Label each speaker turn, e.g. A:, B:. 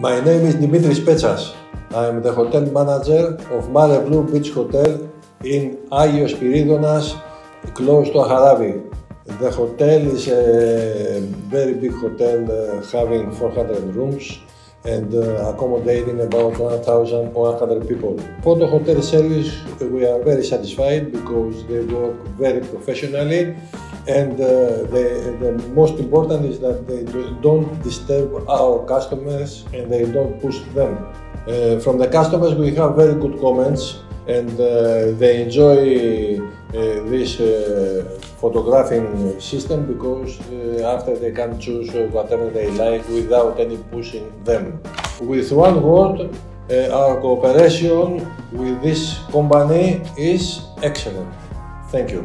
A: My name is Dimitris Petsas. I'm the hotel manager of Mare Blue Beach Hotel in Agios Spiridonas, close to Haravi. The hotel is a very big hotel uh, having 400 rooms and uh, accommodating about 1,100 people. For the hotel service, we are very satisfied because they work very professionally and uh, the, the most important is that they don't disturb our customers and they don't push them. Uh, from the customers, we have very good comments and uh, they enjoy uh, this uh, photographing system because uh, after they can choose whatever they like without any pushing them. With one word, our cooperation with this company is excellent. Thank you.